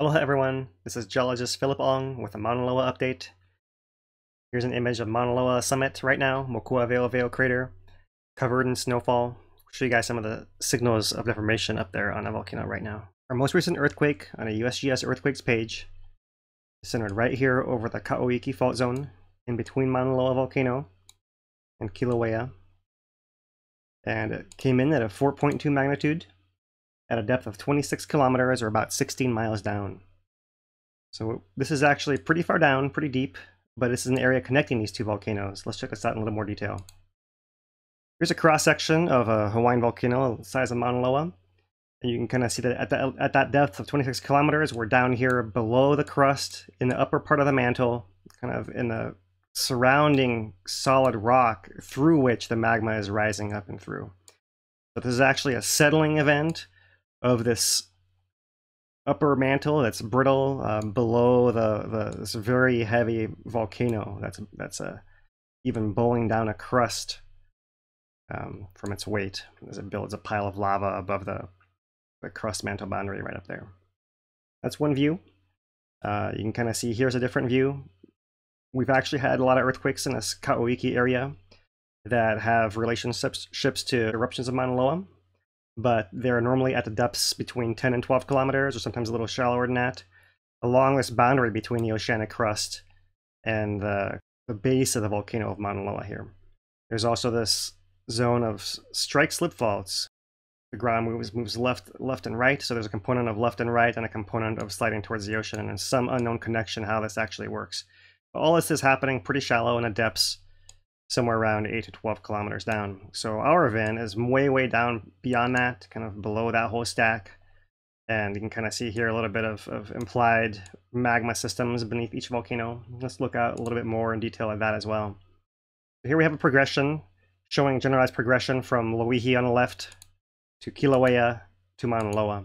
Aloha everyone, this is geologist Philip Ong with a Mauna Loa update. Here's an image of Mauna Loa summit right now, Moku'āweoweo crater, covered in snowfall. I'll show you guys some of the signals of deformation up there on a volcano right now. Our most recent earthquake on a USGS earthquakes page is centered right here over the Ka'oiki fault zone in between Mauna Loa volcano and Kilauea. And it came in at a 4.2 magnitude at a depth of 26 kilometers or about 16 miles down. So this is actually pretty far down, pretty deep, but this is an area connecting these two volcanoes. Let's check this out in a little more detail. Here's a cross-section of a Hawaiian volcano the size of Mauna Loa. And you can kind of see that at, the, at that depth of 26 kilometers, we're down here below the crust in the upper part of the mantle, kind of in the surrounding solid rock through which the magma is rising up and through. So this is actually a settling event of this upper mantle that's brittle um, below the, the this very heavy volcano that's that's a uh, even bowling down a crust um, from its weight as it builds a pile of lava above the, the crust mantle boundary right up there. That's one view. Uh, you can kind of see here's a different view. We've actually had a lot of earthquakes in this Ka'oiki area that have relationships to eruptions of Mauna Loa but they're normally at the depths between 10 and 12 kilometers, or sometimes a little shallower than that, along this boundary between the oceanic crust and the, the base of the volcano of Mauna Loa here. There's also this zone of strike slip faults. The ground moves, moves left, left and right, so there's a component of left and right and a component of sliding towards the ocean, and some unknown connection how this actually works. All this is happening pretty shallow in the depths somewhere around 8 to 12 kilometers down. So our event is way, way down beyond that, kind of below that whole stack. And you can kind of see here a little bit of, of implied magma systems beneath each volcano. Let's look at a little bit more in detail at that as well. Here we have a progression showing generalized progression from Loihi on the left to Kilauea to Mauna Loa.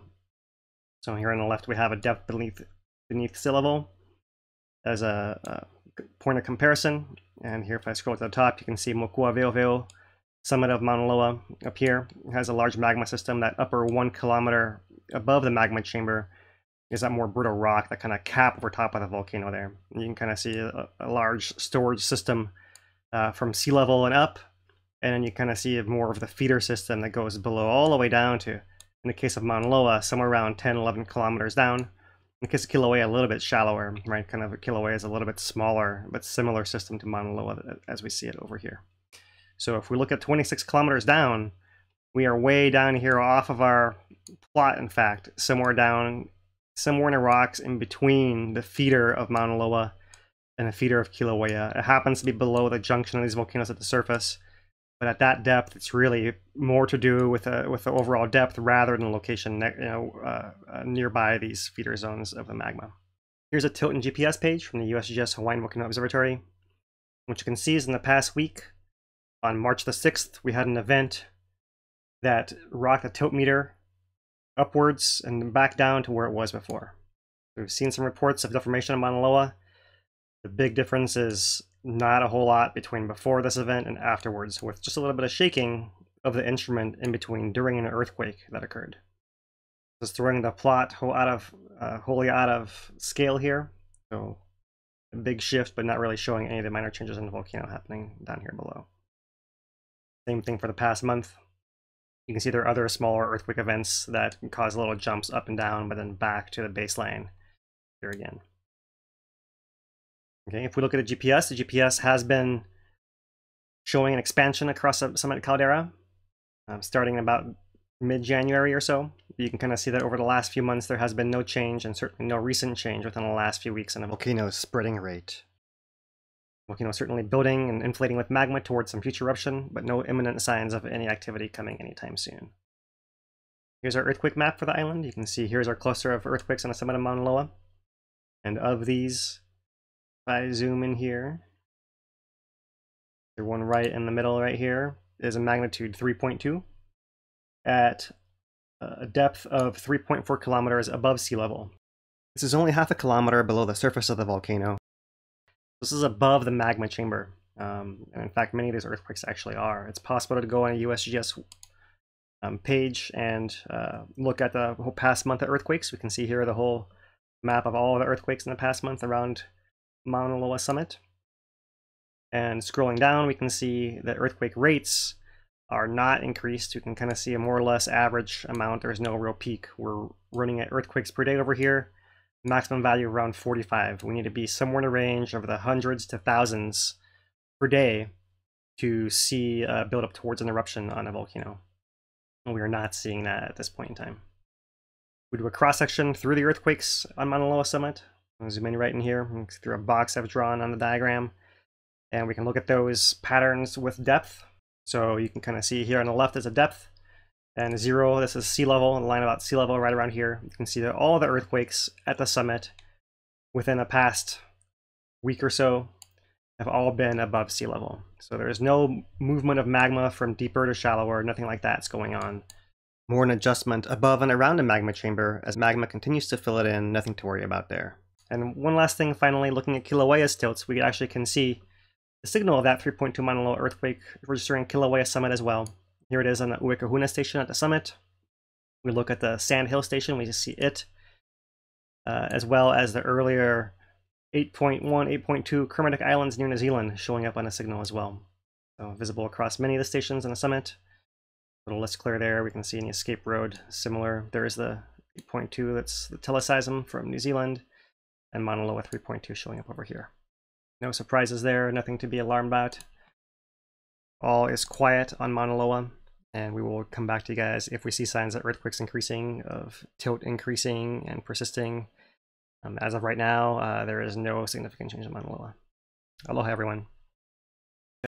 So here on the left we have a depth beneath beneath sea level as a, a point of comparison. And here, if I scroll to the top, you can see Moku'āweoweo, summit of Mauna Loa up here. Has a large magma system. That upper one kilometer above the magma chamber is that more brittle rock that kind of cap over top of the volcano there. And you can kind of see a, a large storage system uh, from sea level and up. And then you kind of see more of the feeder system that goes below all the way down to, in the case of Mauna Loa, somewhere around 10, 11 kilometers down. Of Kilauea, a little bit shallower, right? Kind of Kilauea is a little bit smaller, but similar system to Mauna Loa as we see it over here. So if we look at 26 kilometers down, we are way down here off of our plot, in fact, somewhere down, somewhere in the rocks in between the feeder of Mauna Loa and the feeder of Kilauea. It happens to be below the junction of these volcanoes at the surface, but at that depth, it's really more to do with a, with the overall depth rather than the location you know, uh, uh, nearby these feeder zones of the magma. Here's a tilt and GPS page from the USGS Hawaiian Volcano Observatory. What you can see is in the past week, on March the 6th, we had an event that rocked the tilt meter upwards and back down to where it was before. We've seen some reports of deformation in Mauna Loa. The big difference is not a whole lot between before this event and afterwards, with just a little bit of shaking of the instrument in between during an earthquake that occurred. Just throwing the plot out of uh, wholly out of scale here. So a big shift, but not really showing any of the minor changes in the volcano happening down here below. Same thing for the past month. You can see there are other smaller earthquake events that cause little jumps up and down, but then back to the baseline here again. Okay, if we look at the GPS, the GPS has been showing an expansion across the Summit Caldera, uh, starting about mid-January or so. You can kind of see that over the last few months there has been no change and certainly no recent change within the last few weeks in the volcano's spreading rate. Volcano certainly building and inflating with magma towards some future eruption, but no imminent signs of any activity coming anytime soon. Here's our earthquake map for the island. You can see here's our cluster of earthquakes on the summit of Mauna Loa. And of these, if I zoom in here, the one right in the middle right here is a magnitude 3.2 at a depth of 3.4 kilometers above sea level. This is only half a kilometer below the surface of the volcano. This is above the magma chamber. Um, and in fact, many of these earthquakes actually are. It's possible to go on a USGS um, page and uh, look at the whole past month of earthquakes. We can see here the whole map of all the earthquakes in the past month around Mauna Loa Summit. And scrolling down, we can see that earthquake rates are not increased. You can kind of see a more or less average amount. There's no real peak. We're running at earthquakes per day over here. Maximum value around 45. We need to be somewhere in the range of the hundreds to thousands per day to see a build up towards an eruption on a volcano. And we are not seeing that at this point in time. We do a cross section through the earthquakes on Mauna Loa Summit. Zoom in right in here through a box I've drawn on the diagram. And we can look at those patterns with depth. So you can kind of see here on the left is a depth and zero, this is sea level, and line about sea level right around here. You can see that all the earthquakes at the summit within the past week or so have all been above sea level. So there is no movement of magma from deeper to shallower, nothing like that's going on. More an adjustment above and around a magma chamber as magma continues to fill it in, nothing to worry about there. And one last thing, finally, looking at Kilauea's tilts, we actually can see the signal of that 3.2 Mauna Loa earthquake registering Kilauea summit as well. Here it is on the Uekahuna station at the summit. We look at the Sand Hill station, we see it, uh, as well as the earlier 8.1, 8.2 Kermadec Islands near New Zealand showing up on a signal as well. So visible across many of the stations on the summit. A little less clear there. We can see the escape road similar. There is the 8.2 that's the teleseism from New Zealand and Mauna Loa 3.2 showing up over here. No surprises there, nothing to be alarmed about. All is quiet on Mauna Loa, and we will come back to you guys if we see signs of earthquakes increasing, of tilt increasing and persisting. Um, as of right now, uh, there is no significant change in Mauna Loa. Aloha, everyone.